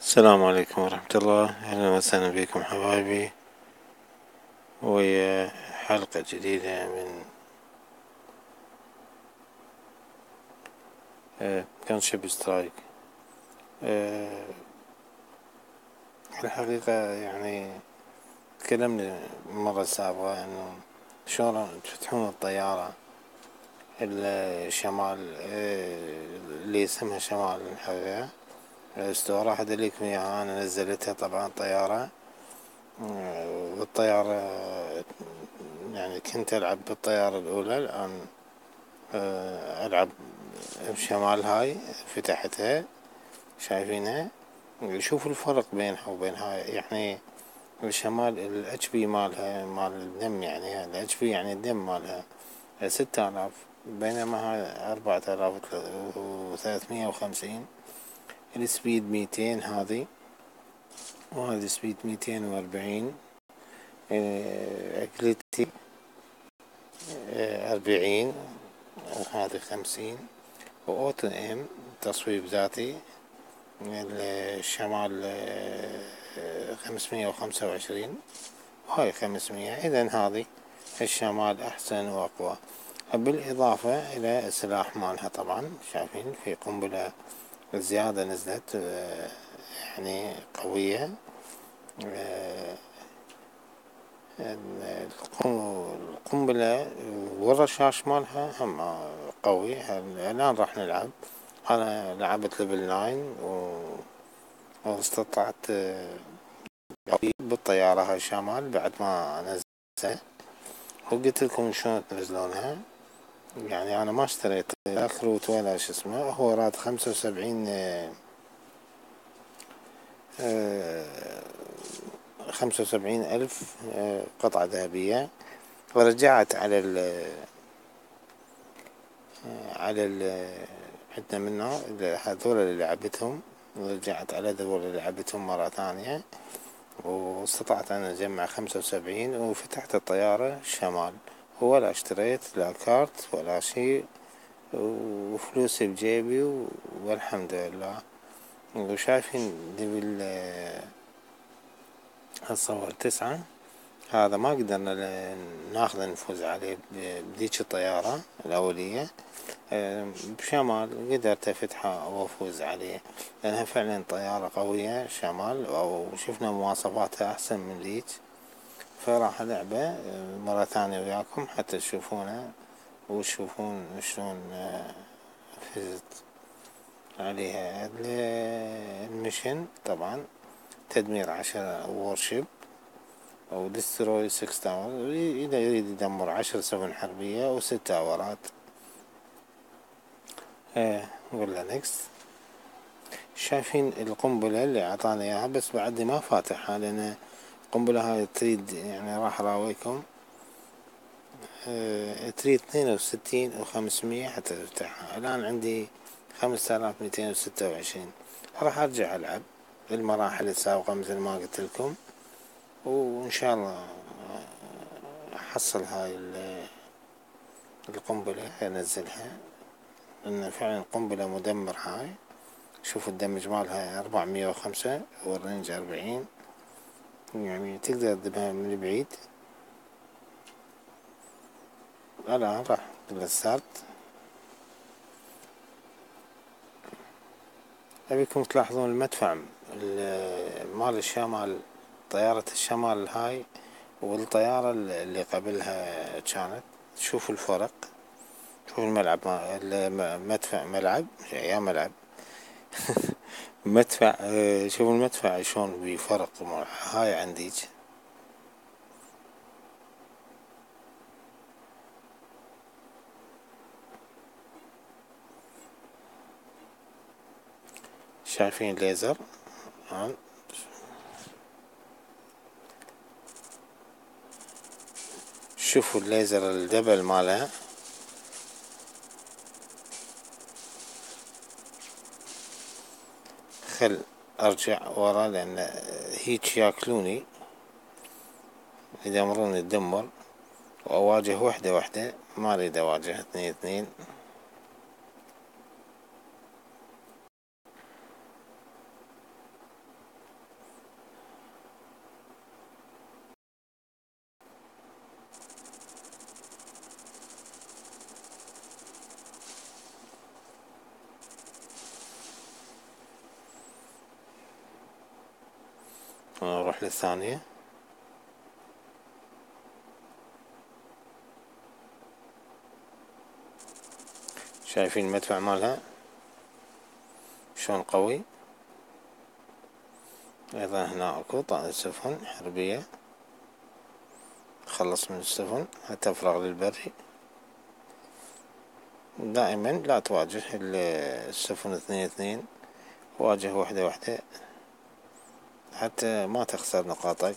السلام عليكم ورحمة الله. أهلا وسهلا بكم حبايبي. ويا حلقة جديدة من كان شيب سترايك الحقيقة يعني تكلمنا المرة السابقة إنه شلون تفتحون الطيارة الشمال اللي اسمها شمال الحقيقة. ال store راح ادليكم اياها أنا نزلتها طبعا الطيارة والطيارة يعني كنت ألعب بالطيارة الأولى. الآن ألعب بشمال هاي فتحتها شايفينها. شوفوا الفرق بينها وبين هاي يعني الشمال ال HP مالها مال الدم يعني ال HP يعني الدم مالها ستة آلاف بينما هاي أربعة آلاف وثلاثمية وخمسين. ال speed ميتين هذي وهذي speed ميتين وأربعين agility أربعين وهذي خمسين و auto aim تصويب ذاتي الشمال خمسمية وخمسة وعشرين وهاي خمسمية. اذا هذي الشمال أحسن وأقوى. بالإضافة إلى السلاح مالها طبعا شايفين في قنبلة زيادة نزلت يعني قوية. القنبلة والرشاش مالها هم قوي. الآن راح نلعب. أنا لعبت level nine واستطعت بالطيارة هاي شمال بعد ما نزلتها وقلت لكم شلون تنزلونها؟ يعني أنا ما اشتريت لا كروت ولا شو اسمه هو راد خمسة وسبعين خمسة وسبعين ألف قطعة ذهبية. ورجعت على ال على ال عدنا منه هذول اللي لعبتهم. ورجعت على ذول اللي لعبتهم مرة ثانية. واستطعت أن أجمع خمسة وسبعين وفتحت الطيارة شمال. ولا اشتريت لا card ولا شي وفلوسي بجيبي والحمد لله. وشايفين level هالصور تسعة. هذا ما قدرنا ناخذه نفوز عليه بذيج الطيارة الأولية. بشمال قدرت افتحه وأفوز عليه. لأنها فعلا طيارة قوية شمال وشفنا مواصفاتها أحسن من ذيج فراح العبه مرة ثانية وياكم حتى تشوفونه وتشوفون شلون فزت عليها. المشن طبعا تدمير عشرة وورشيب أو destroy six tower إذا يريد يدمر عشر سفن حربية وست tower ات. إيه ولا next شايفين القنبلة اللي أعطانا إياها بس بعدني ما فاتحها لأن القنبلة هاي تريد يعني راح اراويكم آه تريد اثنين وستين وخمسمية حتى تفتحها. الآن عندي خمسة آلاف ميتين وستة وعشرين. راح أرجع ألعب المراحل السابقة مثل ما قلت لكم. وإن شاء الله أحصل هاي القنبلة أنزلها. لأن فعلا قنبلة مدمر هاي. شوفوا ال damage مالها أربعمية وخمسة وال range أربعين. يعني تقدر تذبها من بعيد الان راح. لل start أبيكم تلاحظون المدفع مال الشمال طيارة الشمال هاي والطيارة اللي قبلها كانت. شوفوا الفرق. شوفوا الملعب المدفع ملعب يا ملعب. مدفع شوفوا المدفع شلون بيه فرق هاي عنديج شايفين الليزر؟ شوفوا الليزر الدبل مالها خل أرجع ورا لأن هيج ياكلوني. يدمروني يدمر وأواجه وحدة وحدة ما أريد أواجه اثنين اثنين. نروح للثانية. شايفين المدفع مالها؟ شلون قوي؟ أيضا هنا أكو طائرة سفن حربية. خلص من السفن حتى أفرغ للبري. دائما لا تواجه السفن اثنين اثنين. واجه وحدة وحدة. حتى ما تخسر نقاطك.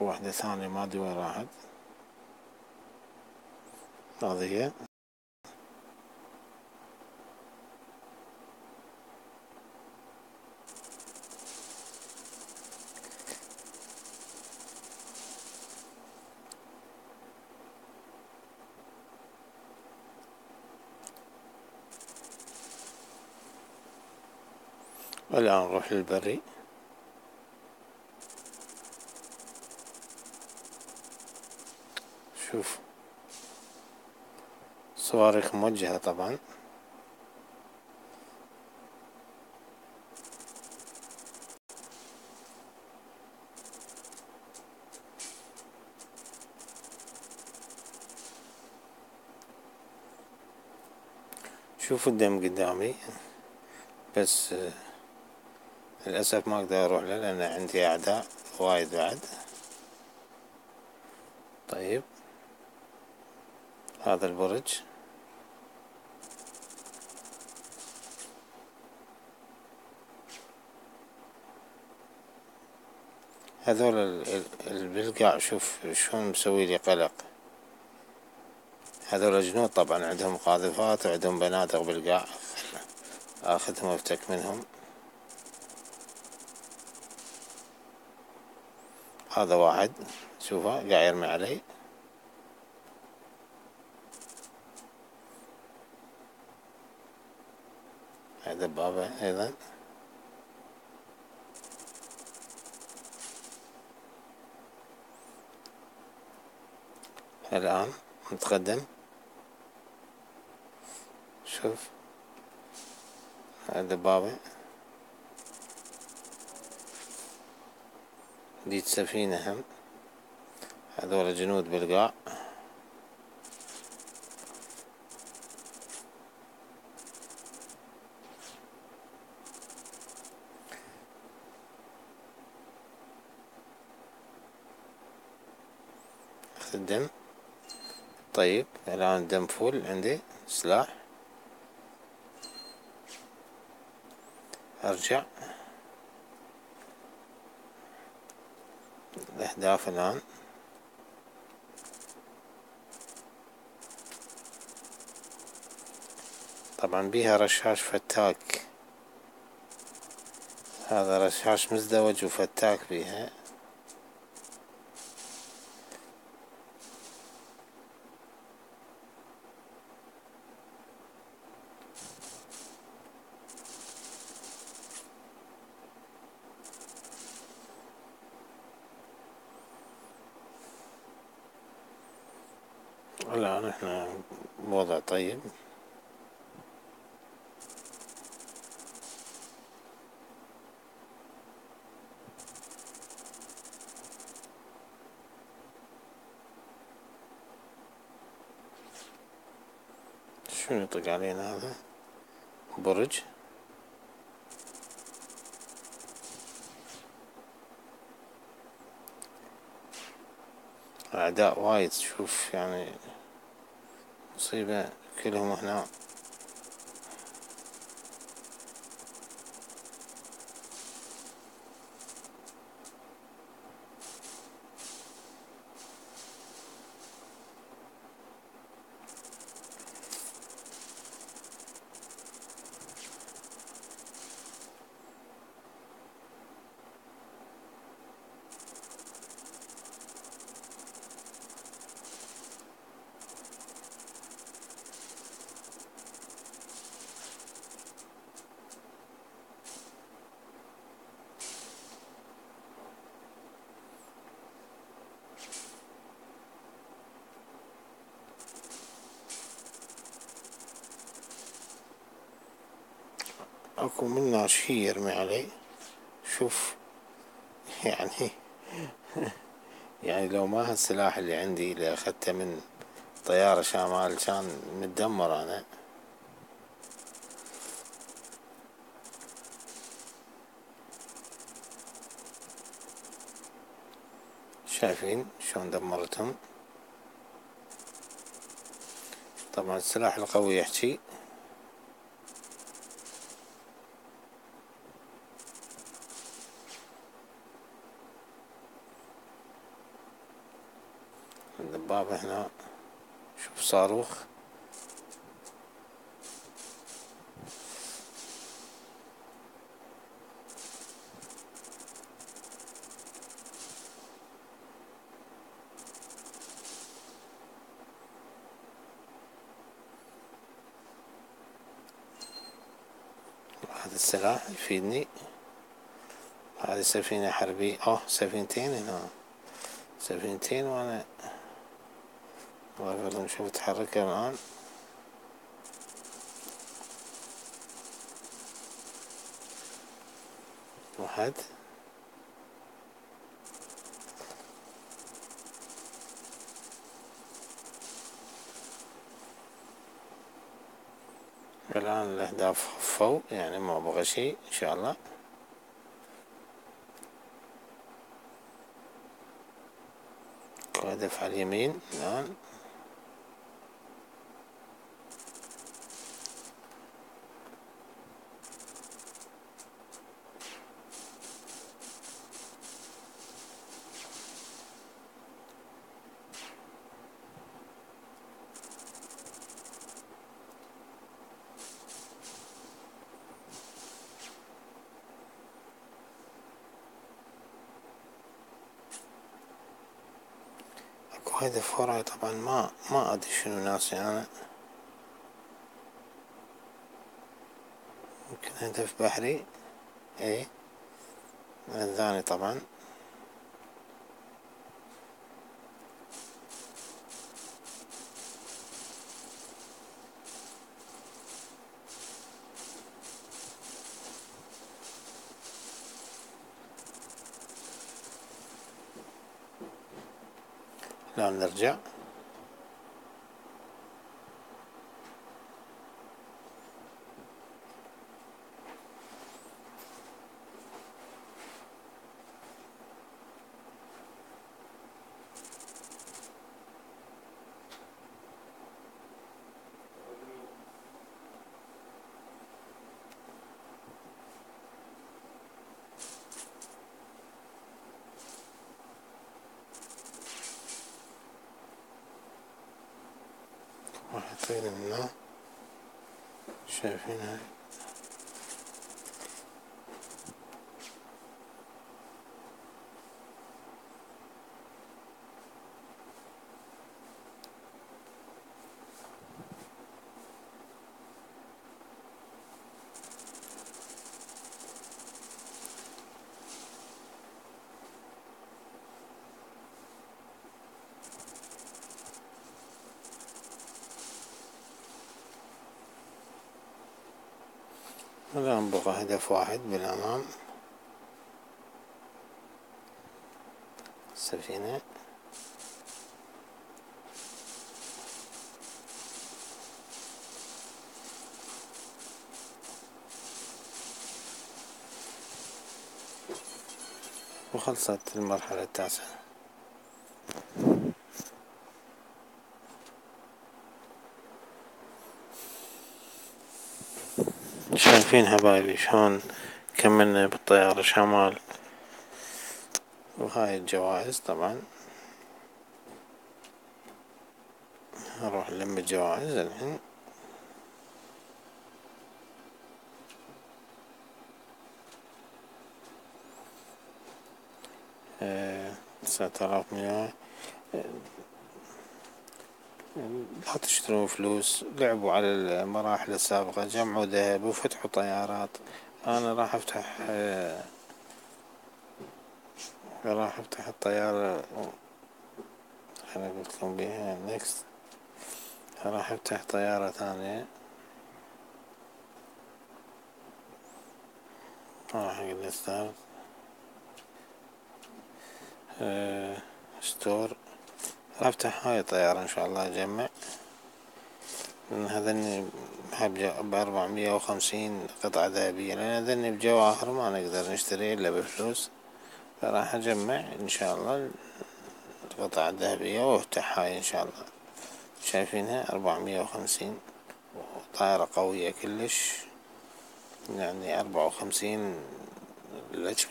واحدة ثانية ما أدري وين راحت. هذه هي. الآن نروح للبري. شوف. صواريخ موجهة طبعا. شوفوا الدم قدامي. بس للأسف ما أقدر أروح له لأن عندي أعداء وايد بعد. طيب. هذا البرج. هذول البلقاع شوف شلون مسوي لي قلق. هذول جنود طبعا عندهم قاذفات وعندهم بنادق بالقاع أخذهم وأفتك منهم. هذا واحد. شوفه قاعد يرمي علي. هذا بابا أيضا. الآن نتقدم. شوف. هذا ديت سفينة هم هذول جنود بالقاع أخذ الدم. طيب الآن الدم فول عندي سلاح. أرجع. الأهداف الآن. طبعا بيها رشاش فتاك. هذا رشاش مزدوج وفتاك بيها. طيب. شنو يطق علينا هذا؟ برج؟ أعداء وايد شوف يعني مصيبة كلهم هنا. أكو من ناس شي يرمي علي. شوف يعني يعني لو ما هالسلاح اللي عندي اللي أخذته من طيارة شمال كان متدمر أنا. شايفين شلون دمرتهم؟ طبعا السلاح القوي يحكي الدبابة هنا شوف صاروخ. هذا السلاح يفيدني. هذه سفينة حربية. آه سفينتين هنا. سفينتين وأنا واقدر نشوف تحركها الآن. واحد. الآن الأهداف خفوا يعني ما بغى شي إن شاء الله. هدف على اليمين الآن. اكو هدف وراي طبعا ما ما أدري شنو ناسي أنا يمكن هدف بحري. اي الثاني طبعا. الآن نرجع واحد منه شايفين هاي؟ الآن بقى هدف واحد بالأمام. السفينة وخلصت المرحلة التاسعة. شايفين حبايبي شلون كملنا بالطيارة؟ شمال وهاي الجوائز طبعا. نروح نلم الجوائز الحين. تسعة آلاف مياه. لا تشترون فلوس لعبوا على المراحل السابقة جمعوا ذهب وفتحوا طيارات. أنا راح أفتح راح أفتح الطيارة خليني اقولكم بيها next راح أفتح طيارة ثانية. راح أقول له start store افتح هاي الطيارة إن شاء الله اجمع لأن هذني بأربعمية وخمسين قطعة ذهبية. لأن هذني بجواهر ما نقدر نشتري إلا بفلوس. فراح أجمع إن شاء الله القطع الذهبية وأفتح هاي إن شاء الله. شايفينها؟ أربعمية وخمسين. طائرة قوية كلش. يعني أربعة وخمسين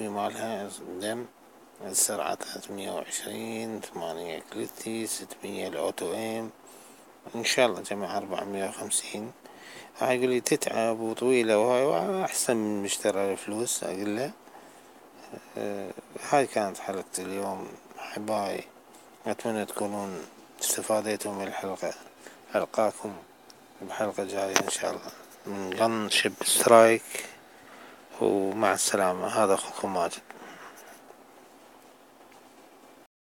P مالها دم. السرعة ثلاثمية وعشرين ثمانية agility ستمية ال auto aim إن شاء الله جمع أربعمية وخمسين. راح يقول لي تتعب وطويلة وهاي احسن من مشترى الفلوس أقول له. أه هاي كانت حلقتي اليوم. احبائي أتمنى تكونون استفاديتم من الحلقة. ألقاكم بحلقة جاية إن شاء الله. من جن شيب سترايك ومع السلامة. هذا أخوكم ماجد.